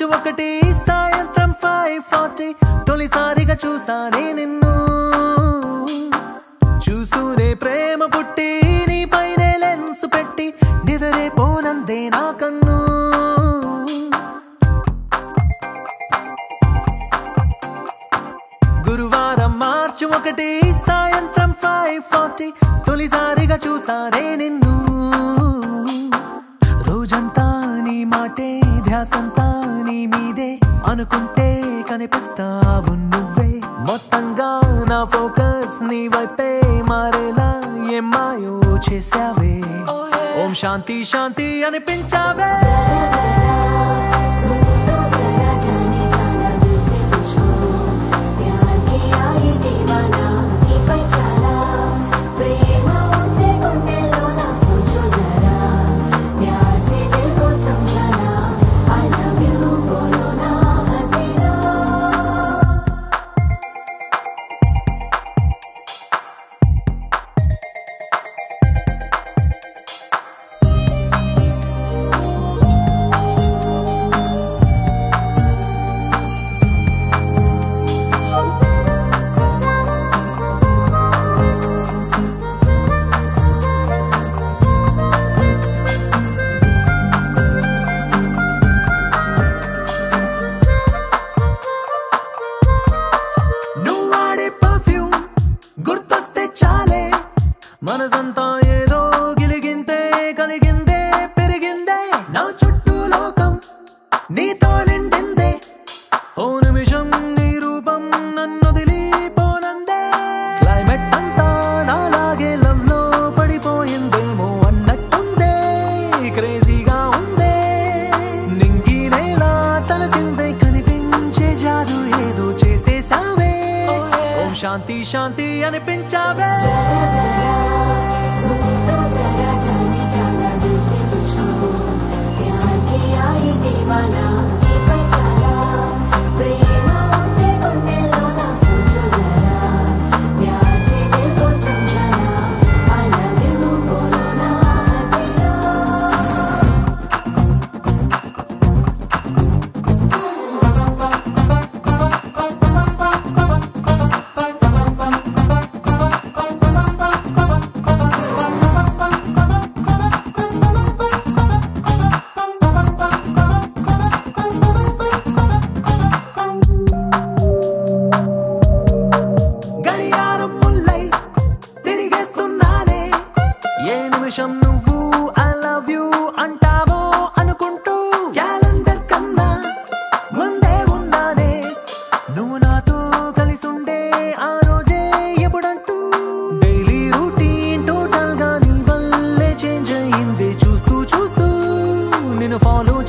మార్చి ఒకటి సాయంత్రం five forty తొలిసారిగా చూసానే నిన్ను. చూస్తూనే ప్రేమ పుట్టి నీ పైనే లెన్స్ పెట్టి నిదరే పోనందే నా కన్ను. గురువారం మార్చి ఒకటి సాయంత్రం ఫైవ్ ఫార్టీ తొలిసారిగా చూసానే నిన్ను. రోజంతా నీ మాటే ధ్యాసంతా. అనుకుంటే కనిపిస్తావు నువ్వే. మొత్తంగా నా ఫోకస్ నీ వైపే మారేలా ఏం మాయో చేసావే ఓం శాంతి శాంతి అనిపించావే. నా చుట్టూ లోకం నీతో నిండిందే. ఓ నిమిషం నీ రూపం నన్ను వదిలిపోనందే. క్లైమేట్ అంతా నాలాగే లవ్లో పడిపోయిందేమో అన్నట్టుందే. క్రేజీగా ఉందే. నింగి నేల తల కిందే కనిపించే జాదు ఏదో చేసేసావే. ఓం శాంతి శాంతి అనిపించావే.